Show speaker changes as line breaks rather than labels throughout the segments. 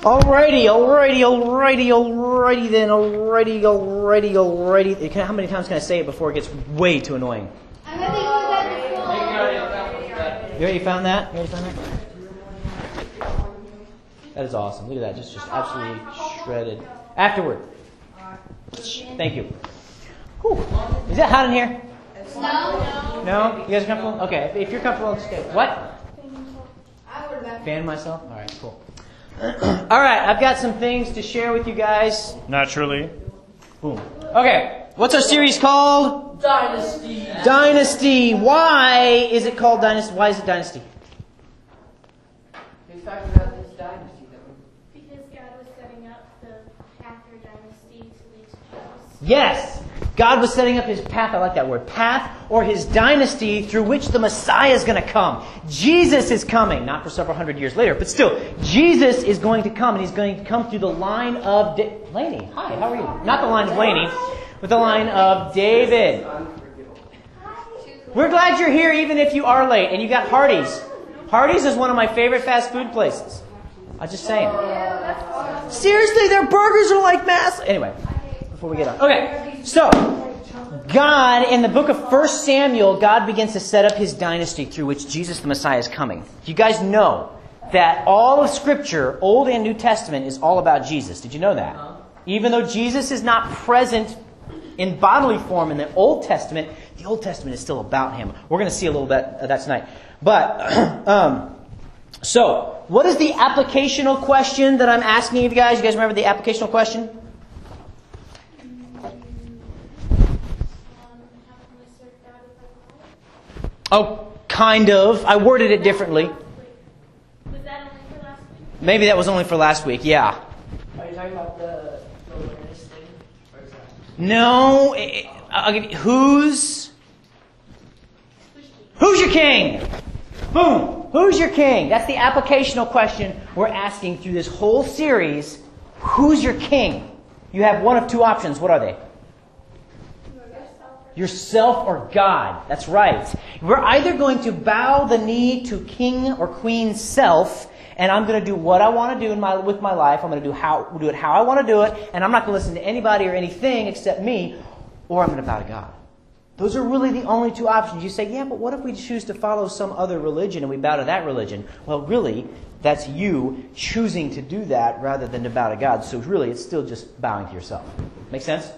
Alrighty, alrighty, alrighty, alrighty then, alrighty, alrighty, alrighty. Can- How many times can I say it before it gets way too annoying?
I'm gonna be going back to.
You already found that? You already found that? That is awesome. Look at that. Just, just absolutely shredded. Afterward. Thank you. Whew. Is that hot in here?
No.
No? You guys are comfortable? Okay. If you're comfortable, just stay. What?
I would have
Fan myself? All right, cool. All right, I've got some things to share with you guys. Naturally. Boom. Okay, what's our series called?
Dynasty.
Dynasty. Why is it called Dynasty? Why is it Dynasty?
He's talking about this dynasty that we
Because God was setting up the path dynasty to lead to Jesus.
Yes. God was setting up his path, I like that word, path or his dynasty through which the Messiah is going to come. Jesus is coming, not for several hundred years later, but still, Jesus is going to come, and he's going to come through the line of da- Laney. Hi, how are you? Not the line of Laney, but the line of David. We're glad you're here, even if you are late, and you got Hardee's. Hardee's is one of my favorite fast food places. I'm just saying. Seriously, their burgers are like mass. Anyway, before we get on. Okay, so God, in the book of 1 Samuel, God begins to set up his dynasty through which Jesus the Messiah is coming. You guys know that all of Scripture, Old and New Testament, is all about Jesus. Did you know that? Even though Jesus is not present in bodily form in the Old Testament, the Old Testament is still about him. We're going to see a little bit of that tonight. But, um, so, what is the applicational question that I'm asking you guys? You guys remember the applicational question?
Um, how can we serve God with our life?
Oh, kind of. I worded it differently.
Was that only for last week?
Maybe that was only for last week. Yeah.
Are you talking about the, the awareness thing? Or is that?
No. I'll give you, who's who's your king? Boom. Who's your king? That's the applicational question we're asking through this whole series. Who's your king? You have one of two options. What are they? Yourself or God. That's right. We're either going to bow the knee to king or queen self, and I'm going to do what I want to do in my, with my life. I'm going to do, how, do it how I want to do it, and I'm not going to listen to anybody or anything except me, or I'm going to bow to God. Those are really the only two options. You say, yeah, but what if we choose to follow some other religion and we bow to that religion? Well, really, that's you choosing to do that rather than to bow to God. So really, it's still just bowing to yourself. Make sense?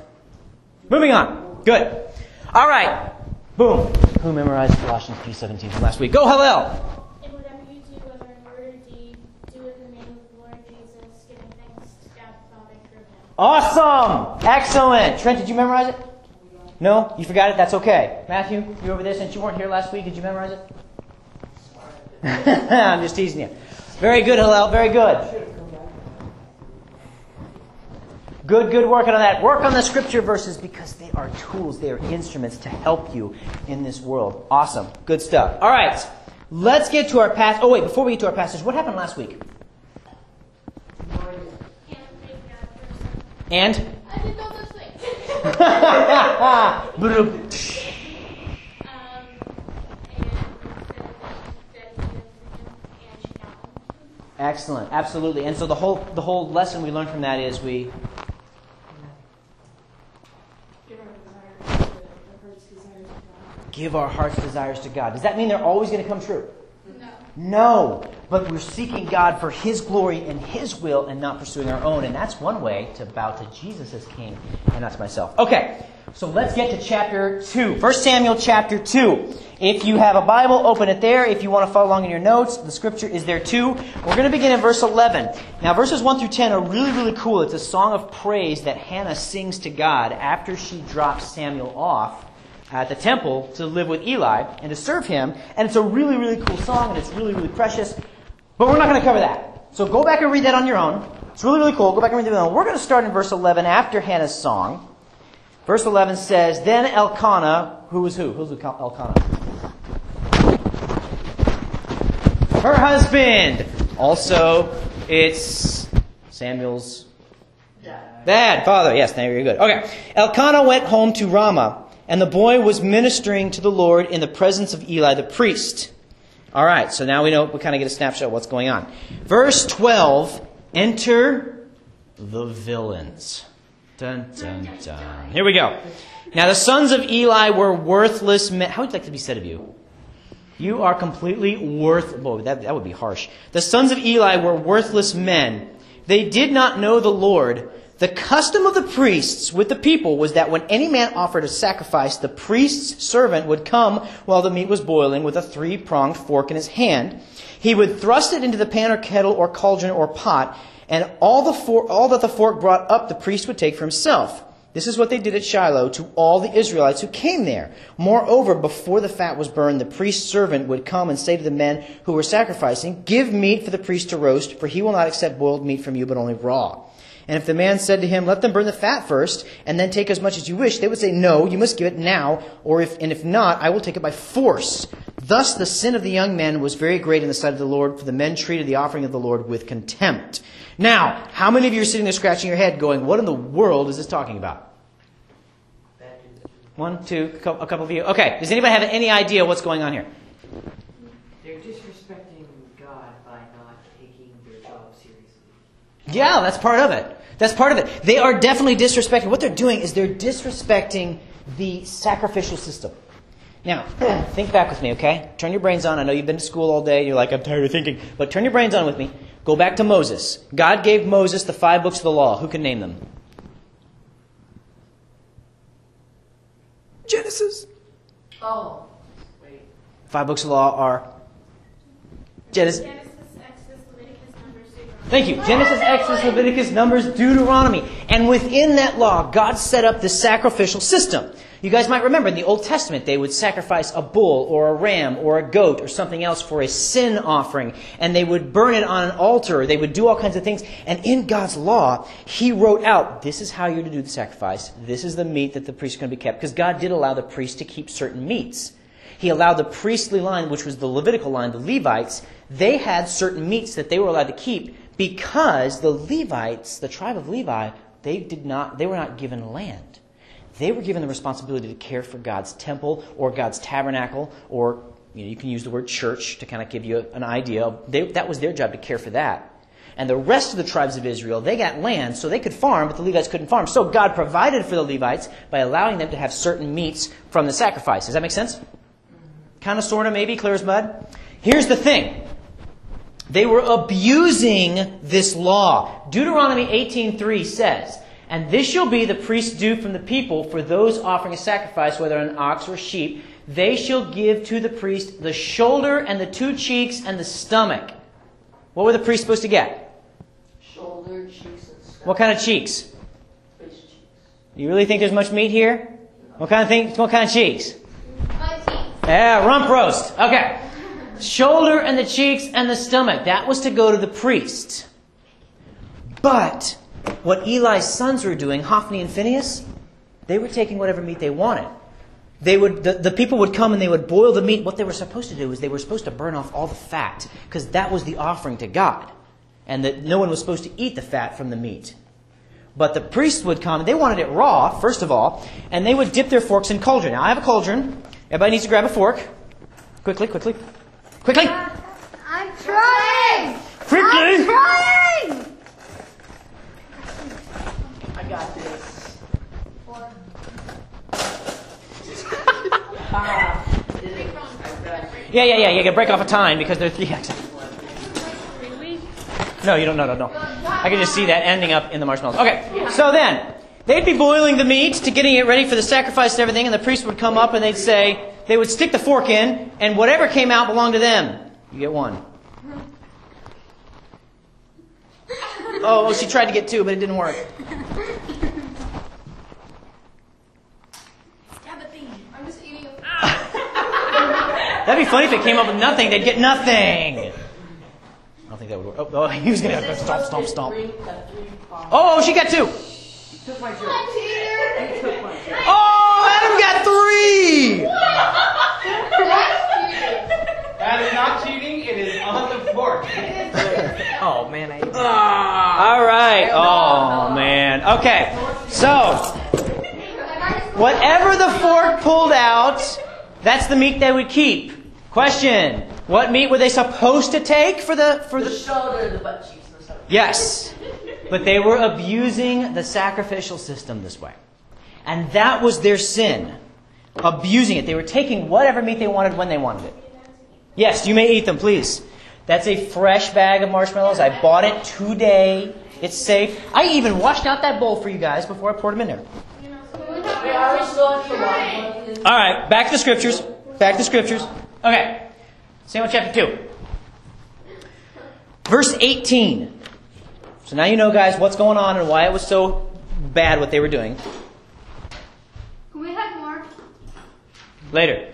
Moving on. Good. All right. Boom. Who memorized Colossians 3.17 from last week? Go, Hallel.
And whatever you do, whether in word or deed, do it in the name of the Lord Jesus, giving thanks to God the Father through him.
Awesome. Excellent. Trent, did you memorize it? No? You forgot it? That's okay. Matthew, you over there since you weren't here last week. Did you memorize it? I'm just teasing you. Very good, Hillel. Very good. Good, good working on that. Work on the scripture verses because they are tools, they are instruments to help you in this world. Awesome. Good stuff. All right. Let's get to our passage. Oh, wait, before we get to our passage, what happened last week?
And? I did got him.
Excellent, absolutely. And so the whole the whole lesson we learned from that is we give our heart's desires to God. Does that mean they're always going to come true?
No.
No, but we're seeking God for His glory and His will and not pursuing our own. And that's one way to bow to Jesus as King and not to myself. Okay, so let's get to chapter 2. 1 Samuel chapter 2. If you have a Bible, open it there. If you want to follow along in your notes, the scripture is there too. We're going to begin in verse 11. Now, verses 1 through 10 are really, really cool. It's a song of praise that Hannah sings to God after she drops Samuel off at the temple to live with Eli and to serve him. And it's a really, really cool song and it's really, really precious. But we're not going to cover that. So go back and read that on your own. It's really, really cool. Go back and read that on your own. We're going to start in verse 11 after Hannah's song. Verse 11 says, Then Elkanah, who was who? Who's Elkanah? Her husband. Also, it's Samuel's Dad, father, yes, very good. Okay. Elkanah went home to Ramah, and the boy was ministering to the Lord in the presence of Eli the priest. All right, so now we know, we kind of get a snapshot of what's going on. Verse 12 Enter the villains. Dun, dun, dun. Here we go. Now, the sons of Eli were worthless men. How would you like to be said of you? You are completely worth. Boy, that, that would be harsh. The sons of Eli were worthless men. They did not know the Lord. The custom of the priests with the people was that when any man offered a sacrifice, the priest's servant would come while the meat was boiling with a three pronged fork in his hand. He would thrust it into the pan or kettle or cauldron or pot, and all, the for- all that the fork brought up, the priest would take for himself. This is what they did at Shiloh to all the Israelites who came there. Moreover, before the fat was burned, the priest's servant would come and say to the men who were sacrificing, Give meat for the priest to roast, for he will not accept boiled meat from you, but only raw. And if the man said to him, Let them burn the fat first, and then take as much as you wish, they would say, No, you must give it now, or if, and if not, I will take it by force. Thus the sin of the young men was very great in the sight of the Lord, for the men treated the offering of the Lord with contempt. Now, how many of you are sitting there scratching your head going, What in the world is this talking about? One, two, a couple of you. Okay, does anybody have any idea what's going on here?
They're disrespecting God by not taking their job seriously.
Yeah, that's part of it. That's part of it. They are definitely disrespecting. What they're doing is they're disrespecting the sacrificial system. Now, think back with me, okay? Turn your brains on. I know you've been to school all day. You're like, I'm tired of thinking. But turn your brains on with me. Go back to Moses. God gave Moses the five books of the law. Who can name them? Genesis.
Oh, wait.
Five books of the law are Genesis.
Genesis, Exodus, Leviticus, Numbers, Deuteronomy.
Thank you. Genesis, Exodus, Leviticus, Numbers, Deuteronomy. And within that law, God set up this sacrificial system. You guys might remember in the Old Testament, they would sacrifice a bull or a ram or a goat or something else for a sin offering. And they would burn it on an altar. They would do all kinds of things. And in God's law, He wrote out, this is how you're to do the sacrifice. This is the meat that the priest is going to be kept. Because God did allow the priest to keep certain meats. He allowed the priestly line, which was the Levitical line, the Levites, they had certain meats that they were allowed to keep because the Levites, the tribe of Levi, they did not they were not given land. They were given the responsibility to care for God's temple or God's tabernacle, or you, know, you can use the word church to kind of give you an idea. They, that was their job to care for that. And the rest of the tribes of Israel, they got land so they could farm, but the Levites couldn't farm. So God provided for the Levites by allowing them to have certain meats from the sacrifice. Does that make sense? Kind of, sort of, maybe, clear as mud. Here's the thing. They were abusing this law. Deuteronomy 18.3 says, And this shall be the priest's due from the people for those offering a sacrifice, whether an ox or sheep. They shall give to the priest the shoulder and the two cheeks and the stomach. What were the priests supposed to get?
Shoulder, cheeks, and scalp.
What kind of cheeks?
Face cheeks.
Do you really think there's much meat here? What kind of thing? What kind of cheeks? Yeah, rump roast. Okay. Shoulder and the cheeks and the stomach. That was to go to the priest. But what Eli's sons were doing, Hophni and Phinehas, they were taking whatever meat they wanted. They would, the, the people would come and they would boil the meat. What they were supposed to do is they were supposed to burn off all the fat because that was the offering to God. And that no one was supposed to eat the fat from the meat. But the priests would come, and they wanted it raw, first of all, and they would dip their forks in cauldron. Now, I have a cauldron. Everybody needs to grab a fork. Quickly, quickly. Quickly!
I'm trying!
Quickly!
I'm trying!
I got this.
Yeah, yeah, yeah. You can break off a time because there are three exits. No, you don't. No, no, no. I can just see that ending up in the marshmallows. Okay, so then they'd be boiling the meat to getting it ready for the sacrifice and everything, and the priest would come up and they'd say they would stick the fork in, and whatever came out belonged to them. You get one. Oh, well, she tried to get two, but it didn't work.
I'm just eating a
That'd be funny if it came up with nothing. They'd get nothing. I don't think that would work. Oh, oh he was gonna have stomp, stomp, stomp.
Three, got three palms.
Oh, she got two.
You took my joke. You took my joke.
Oh, Adam got.
That is not cheating. It is on the fork.
Oh man, I. Ah.
All right. Oh man. Okay. So, whatever the fork pulled out, that's the meat they would keep. Question: What meat were they supposed to take for the for
The
the?
shoulder, the butt cheeks, and the stomach.
Yes. But they were abusing the sacrificial system this way. And that was their sin. Abusing it. They were taking whatever meat they wanted when they wanted it. Yes, you may eat them, please. That's a fresh bag of marshmallows. I bought it today. It's safe. I even washed out that bowl for you guys before I poured them in there. All right, back to the scriptures. Back to the scriptures. Okay. Samuel chapter 2. Verse 18. So now you know, guys, what's going on and why it was so bad what they were doing.
Can we have more?
Later.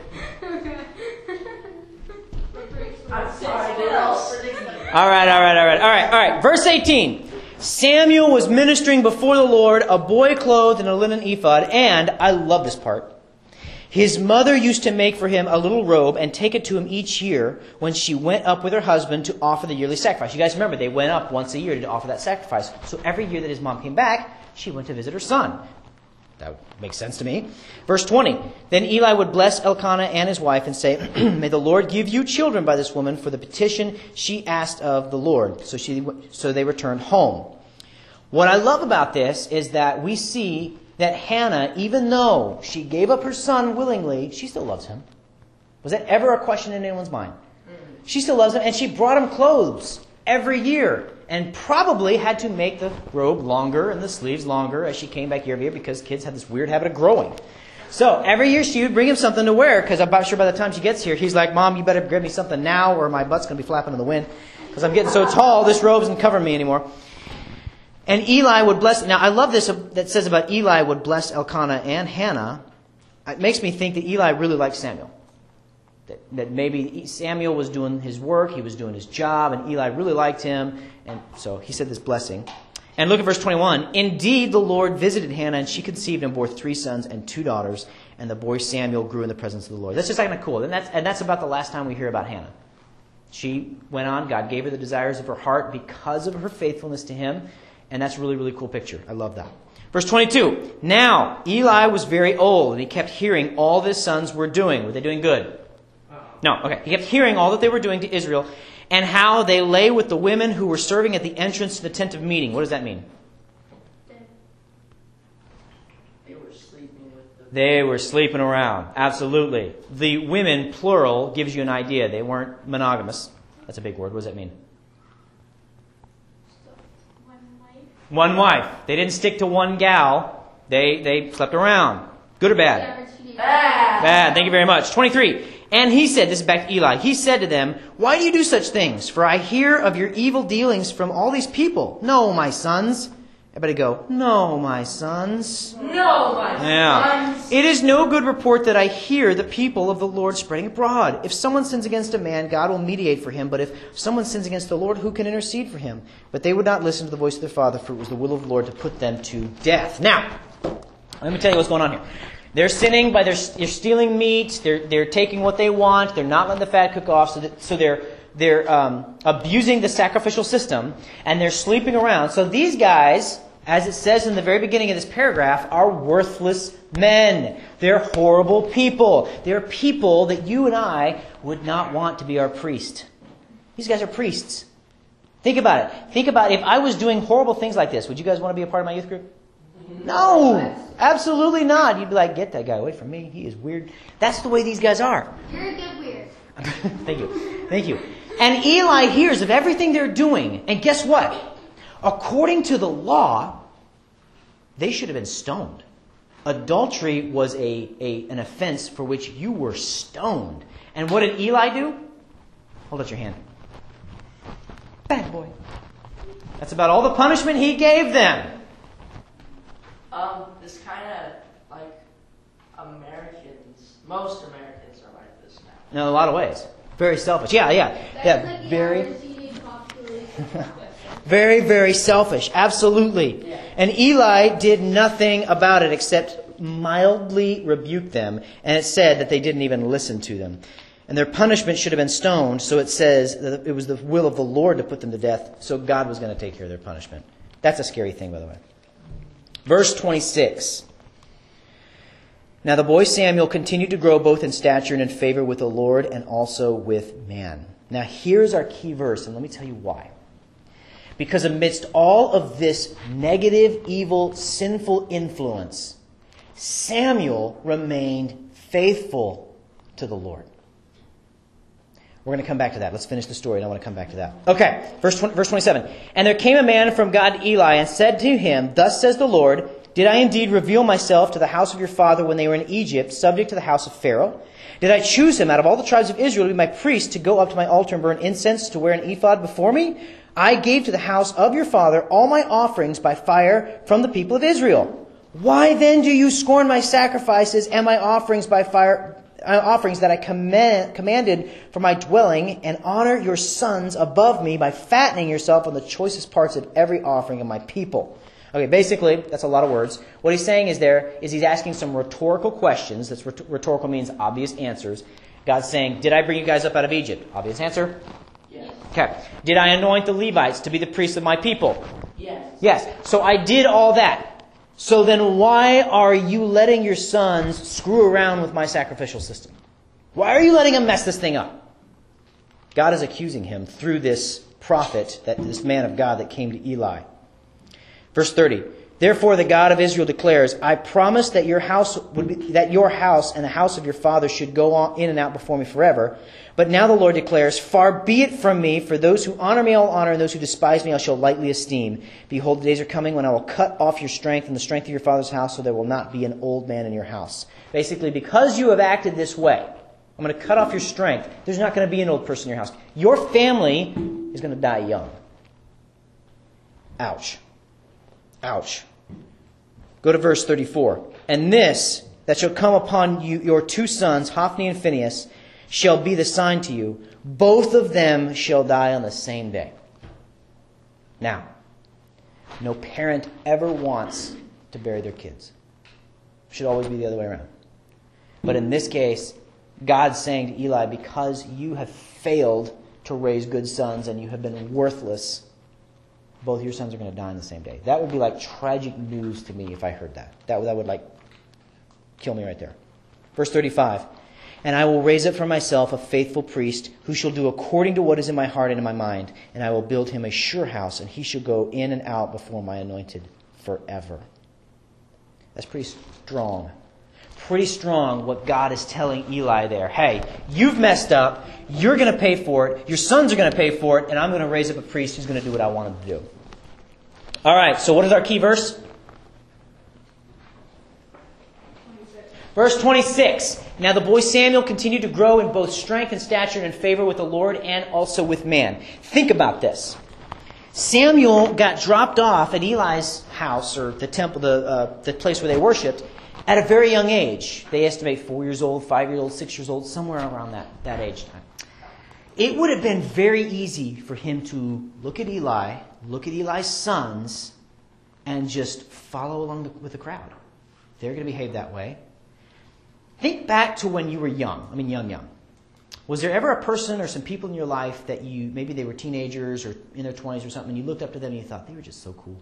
All
right, all right, all right, all right, all right. Verse 18. Samuel was ministering before the Lord, a boy clothed in a linen ephod, and, I love this part, his mother used to make for him a little robe and take it to him each year when she went up with her husband to offer the yearly sacrifice. You guys remember, they went up once a year to offer that sacrifice. So every year that his mom came back, she went to visit her son. That makes sense to me. Verse 20. Then Eli would bless Elkanah and his wife and say, May the Lord give you children by this woman for the petition she asked of the Lord. So, she, so they returned home. What I love about this is that we see that Hannah, even though she gave up her son willingly, she still loves him. Was that ever a question in anyone's mind? She still loves him, and she brought him clothes every year, and probably had to make the robe longer and the sleeves longer as she came back year over year because kids have this weird habit of growing. So every year she would bring him something to wear because I'm sure by the time she gets here, he's like, Mom, you better give me something now or my butt's going to be flapping in the wind because I'm getting so tall, this robe isn't covering me anymore. And Eli would bless. Now, I love this that says about Eli would bless Elkanah and Hannah. It makes me think that Eli really liked Samuel. That, that maybe Samuel was doing his work, he was doing his job, and Eli really liked him. And so he said this blessing. And look at verse 21. Indeed, the Lord visited Hannah, and she conceived and bore three sons and two daughters. And the boy Samuel grew in the presence of the Lord. That's just kind of cool. And that's, and that's about the last time we hear about Hannah. She went on. God gave her the desires of her heart because of her faithfulness to him. And that's a really, really cool picture. I love that. Verse 22. Now, Eli was very old, and he kept hearing all his sons were doing. Were they doing good? No, okay. He kept hearing all that they were doing to Israel, and how they lay with the women who were serving at the entrance to the tent of meeting. What does that mean?
They were sleeping with the.
They were sleeping around. Absolutely. The women, plural, gives you an idea. They weren't monogamous. That's a big word. What does that mean?
One wife.
One wife. They didn't stick to one gal. They, they slept around. Good or bad?
Yeah, but she didn't.
Bad.
Bad. Thank you very much. 23. And he said, this is back to Eli, he said to them, Why do you do such things? For I hear of your evil dealings from all these people. No, my sons. Everybody go, No, my sons.
No, my
Yeah.
sons.
It is no good report that I hear the people of the Lord spreading abroad. If someone sins against a man, God will mediate for him. But if someone sins against the Lord, who can intercede for him? But they would not listen to the voice of their father, for it was the will of the Lord to put them to death. Now, let me tell you what's going on here. They're sinning by their, they're stealing meat. They're, they're taking what they want. They're not letting the fat cook off. So, that, so they're, they're um, abusing the sacrificial system and they're sleeping around. So these guys, as it says in the very beginning of this paragraph, are worthless men. They're horrible people. They're people that you and I would not want to be our priest. These guys are priests. Think about it. Think about if I was doing horrible things like this, would you guys want to be a part of my youth group? No, absolutely not. You'd be like, get that guy away from me. He is weird. That's the way these guys are.
You're a good weird.
Thank you. Thank you. And Eli hears of everything they're doing. And guess what? According to the law, they should have been stoned. Adultery was a, a, an offense for which you were stoned. And what did Eli do? Hold out your hand. Bad boy. That's about all the punishment he gave them.
Um, this kind of like Americans. Most Americans are like this now.
In a lot of ways. Very selfish. Yeah, yeah.
That's
Yeah,
like the
very.
average eating population.
Very, very selfish. Absolutely. And Eli did nothing about it except mildly rebuke them. And it said that they didn't even listen to them. And their punishment should have been stoned. So it says that it was the will of the Lord to put them to death. So God was going to take care of their punishment. That's a scary thing, by the way. Verse 26. Now the boy Samuel continued to grow both in stature and in favor with the Lord and also with man. Now here's our key verse, and let me tell you why. Because amidst all of this negative, evil, sinful influence, Samuel remained faithful to the Lord. We're going to come back to that. Let's finish the story, and I want to come back to that. Okay, verse, 20, verse 27. And there came a man from God Eli and said to him, Thus says the Lord, Did I indeed reveal myself to the house of your father when they were in Egypt, subject to the house of Pharaoh? Did I choose him out of all the tribes of Israel to be my priest, to go up to my altar and burn incense, to wear an ephod before me? I gave to the house of your father all my offerings by fire from the people of Israel. Why then do you scorn my sacrifices and my offerings by fire, Uh, offerings that I command, commanded for my dwelling, and honor your sons above me by fattening yourself on the choicest parts of every offering of my people? Okay, basically, that's a lot of words. What he's saying is there is he's asking some rhetorical questions. That's rhetorical means obvious answers. God's saying, Did I bring you guys up out of Egypt? Obvious answer.
Yes.
Okay. Did I anoint the Levites to be the priests of my people?
Yes.
Yes. So I did all that. So then why are you letting your sons screw around with my sacrificial system? Why are you letting them mess this thing up? God is accusing him through this prophet, that this man of God that came to Eli. Verse 30. Therefore the God of Israel declares, I promised that your house would be, that your house and the house of your father should go on in and out before me forever. But now the Lord declares, Far be it from me, for those who honor me I will honor, and those who despise me I shall lightly esteem. Behold, the days are coming when I will cut off your strength and the strength of your father's house, so there will not be an old man in your house. Basically, because you have acted this way, I'm going to cut off your strength. There's not going to be an old person in your house. Your family is going to die young. Ouch. Ouch. Go to verse 34. And this that shall come upon you, your two sons, Hophni and Phinehas, shall be the sign to you. Both of them shall die on the same day. Now, no parent ever wants to bury their kids. Should always be the other way around. But in this case, God's saying to Eli, because you have failed to raise good sons and you have been worthless, both your sons are going to die on the same day. That would be like tragic news to me if I heard that. That, that would like kill me right there. Verse 35. And I will raise up for myself a faithful priest who shall do according to what is in my heart and in my mind. And I will build him a sure house, and he shall go in and out before my anointed forever. That's pretty strong. Pretty strong what God is telling Eli there. Hey, you've messed up. You're going to pay for it. Your sons are going to pay for it. And I'm going to raise up a priest who's going to do what I want him to do. All right, so what is our key verse? Verse 26. Now the boy Samuel continued to grow in both strength and stature and in favor with the Lord and also with man. Think about this. Samuel got dropped off at Eli's house, or the temple, the, uh, the place where they worshipped, at a very young age. They estimate four years old, five years old, six years old, somewhere around that, that age time. It would have been very easy for him to look at Eli, look at Eli's sons, and just follow along the, with the crowd. They're going to behave that way. Think back to when you were young. I mean, young, young. Was there ever a person or some people in your life that you, maybe they were teenagers or in their 20s or something, and you looked up to them and you thought, they were just so cool?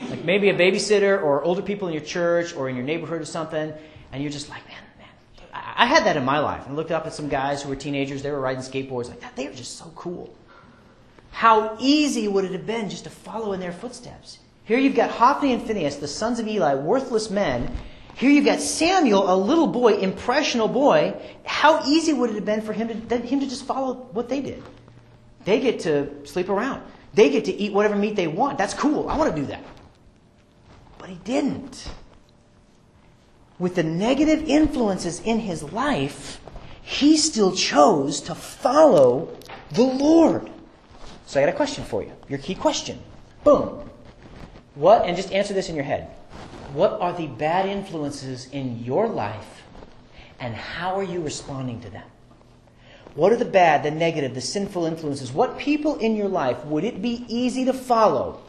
Like maybe a babysitter or older people in your church or in your neighborhood or something, and you're just like, man, man. I had that in my life. I looked up at some guys who were teenagers, they were riding skateboards like that. They were just so cool. How easy would it have been just to follow in their footsteps? Here you've got Hophni and Phinehas, the sons of Eli, worthless men, here you've got Samuel, a little boy, impressionable boy. How easy would it have been for him to, him to just follow what they did? They get to sleep around. They get to eat whatever meat they want. That's cool. I want to do that. But he didn't. With the negative influences in his life, he still chose to follow the Lord. So I got a question for you. Your key question. Boom. What? And just answer this in your head. What are the bad influences in your life, and how are you responding to them? What are the bad, the negative, the sinful influences? What people in your life would it be easy to follow?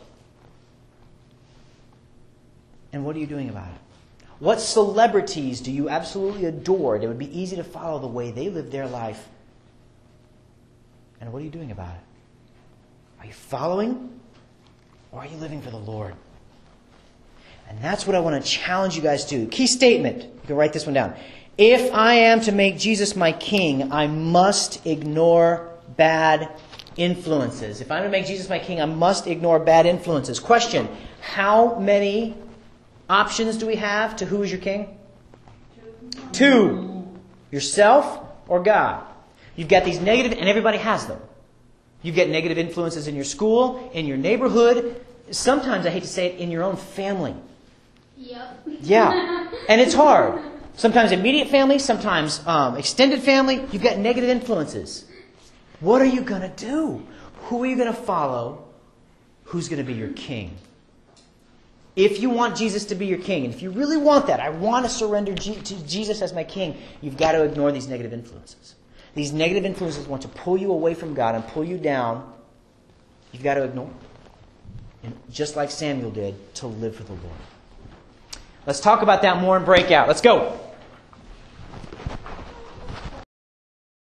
And what are you doing about it? What celebrities do you absolutely adore that would be easy to follow the way they live their life? And what are you doing about it? Are you following or are you living for the Lord? And that's what I want to challenge you guys to. Key statement. You can write this one down. If I am to make Jesus my king, I must ignore bad influences. If I'm to make Jesus my king, I must ignore bad influences. Question How many options do we have to who is your king? Two. Yourself or God. You've got these negative, and everybody has them. You've got negative influences in your school, in your neighborhood, sometimes, I hate to say it, in your own family.
Yep.
Yeah. And it's hard. Sometimes immediate family, sometimes um, extended family. You've got negative influences. What are you going to do? Who are you going to follow? Who's going to be your king? If you want Jesus to be your king, and if you really want that, I want to surrender G- to Jesus as my king, you've got to ignore these negative influences. These negative influences want to pull you away from God and pull you down. You've got to ignore them. And just like Samuel did, to live for the Lord. Let's talk about that more in breakout. Let's go.